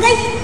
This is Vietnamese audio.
Này ba